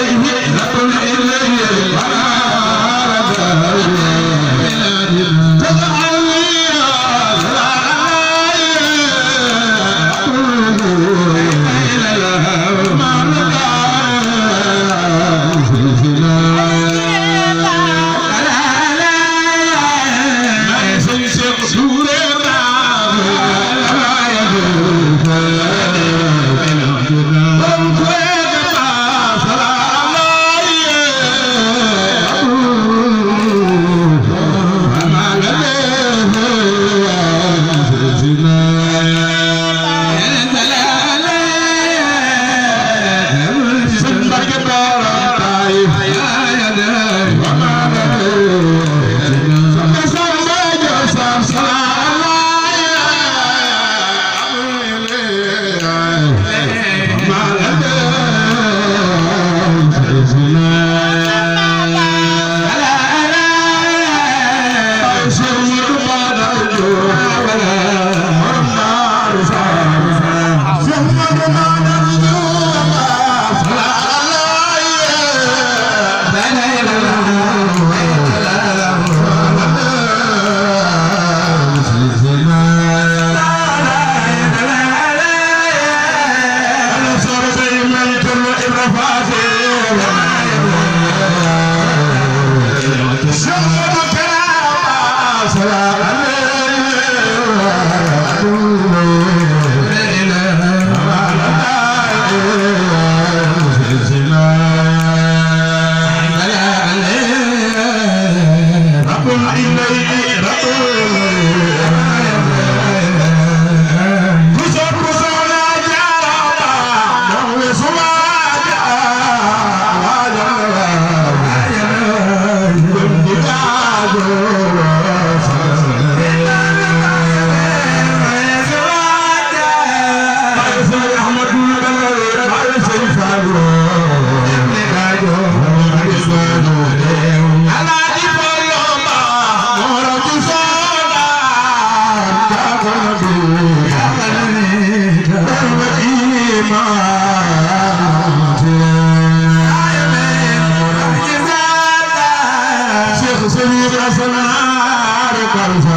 إليه لكل Thank you.